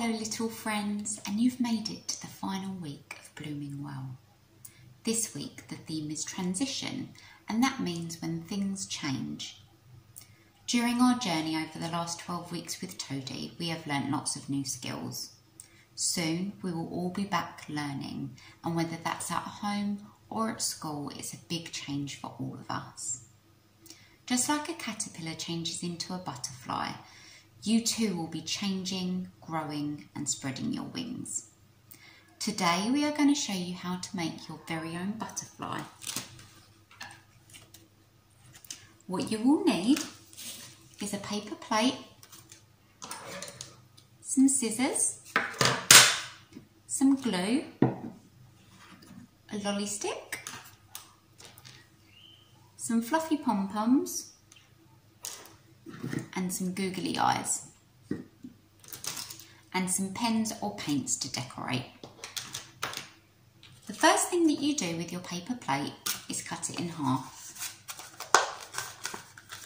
Hello little friends and you've made it to the final week of Blooming Well. This week the theme is transition and that means when things change. During our journey over the last 12 weeks with Toadie we have learnt lots of new skills. Soon we will all be back learning and whether that's at home or at school it's a big change for all of us. Just like a caterpillar changes into a butterfly, you too will be changing, growing and spreading your wings. Today we are going to show you how to make your very own butterfly. What you will need is a paper plate, some scissors, some glue, a lolly stick, some fluffy pom-poms and some googly eyes and some pens or paints to decorate. The first thing that you do with your paper plate is cut it in half.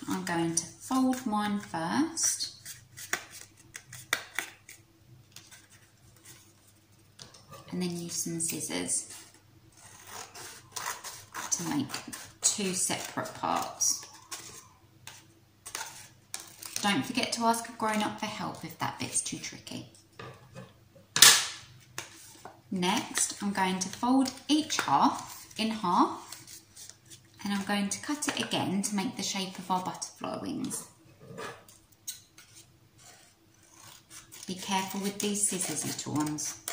I'm going to fold mine first. And then use some scissors to make two separate parts. Don't forget to ask a grown-up for help if that bit's too tricky. Next, I'm going to fold each half in half and I'm going to cut it again to make the shape of our butterfly wings. Be careful with these scissors, little ones.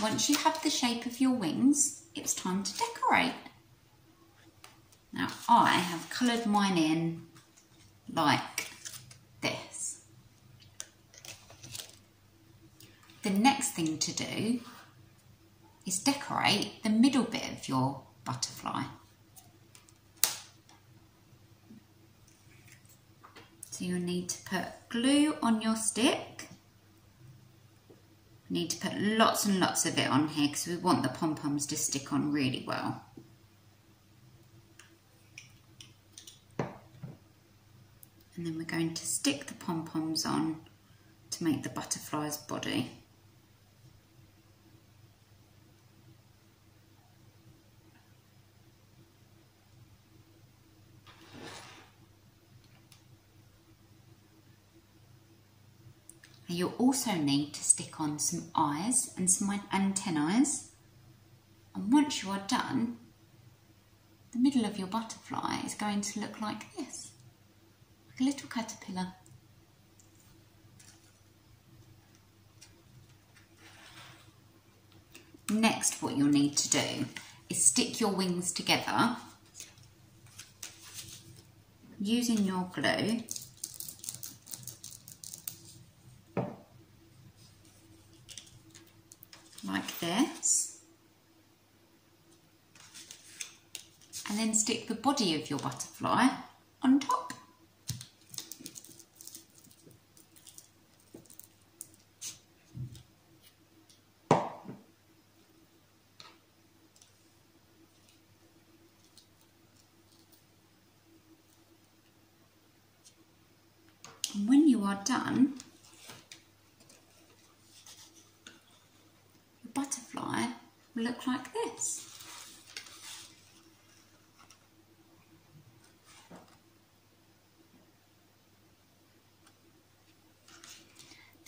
Once you have the shape of your wings, it's time to decorate. Now I have coloured mine in like this. The next thing to do is decorate the middle bit of your butterfly. So you'll need to put glue on your stick need to put lots and lots of it on here because we want the pom-poms to stick on really well. And then we're going to stick the pom-poms on to make the butterfly's body. You'll also need to stick on some eyes and some antennae. And once you are done, the middle of your butterfly is going to look like this, like a little caterpillar. Next, what you'll need to do is stick your wings together using your glue like this. And then stick the body of your butterfly on top. When you are done, look like this.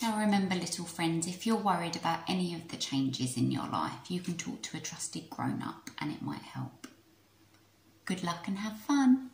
Now remember little friends, if you're worried about any of the changes in your life, you can talk to a trusted grown-up and it might help. Good luck and have fun.